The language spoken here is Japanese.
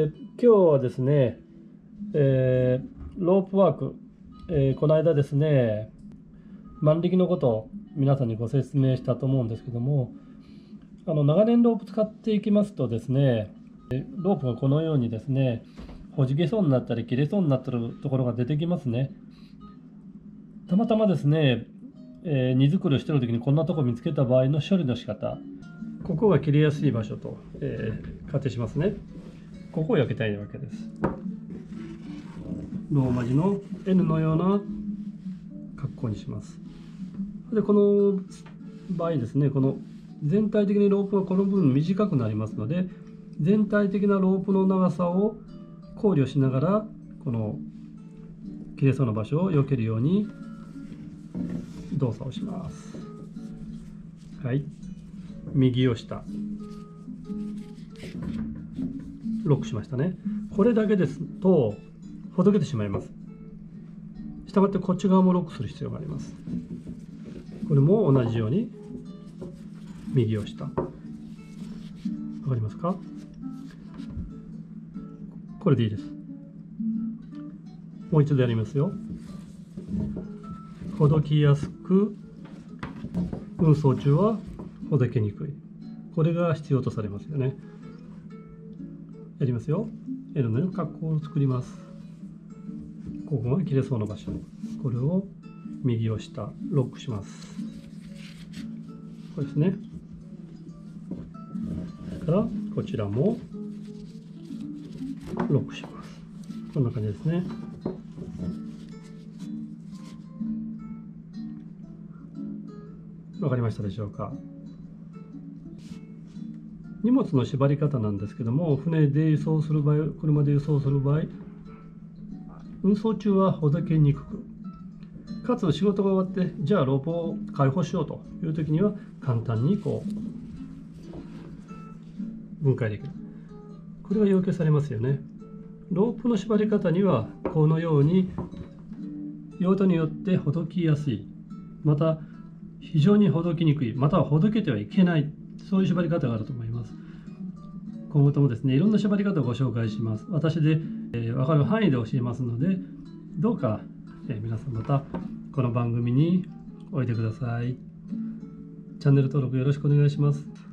今日はですね、えー、ロープワーク、えー、この間ですね万力のことを皆さんにご説明したと思うんですけどもあの長年ロープ使っていきますとですねロープがこのようにですねほじけそうになったり切れそうになってるところが出てきますね。たまたまですね、えー、荷造りをしてる時にこんなとこ見つけた場合の処理の仕方ここが切れやすい場所と、えー、仮定しますね。ここを焼けたいわけです。ローマ字の N のような格好にします。でこの場合ですねこの全体的にロープがこの部分短くなりますので全体的なロープの長さを考慮しながらこの切れそうな場所を避けるように動作をします。はい。右を下。ロックしましたね。これだけですとほどけてしまいます。したがってこっち側もロックする必要があります。これも同じように右を下。わかりますか？これでいいです。もう一度やりますよ。ほどきやすく運送中はほどけにくい。これが必要とされますよね。やりますよ。L の格好を作ります。ここが切れそうな場所これを右を下ロックします。これですね。からこちらもロックします。こんな感じですね。わかりましたでしょうか？荷物の縛り方なんですけども船で輸送する場合車で輸送する場合運送中はほどけにくくかつ仕事が終わってじゃあロープを解放しようという時には簡単にこう分解できる。これが要求されますよね。ロープの縛り方にはこのように用途によってほどきやすい。また非常にほどきにくい。またはほどけてはいけない。そういう縛り方があると思います。今後ともですね、いろんな縛り方をご紹介します。私で、えー、分かる範囲で教えますので、どうか、えー、皆さんまたこの番組においでください。チャンネル登録よろしくお願いします。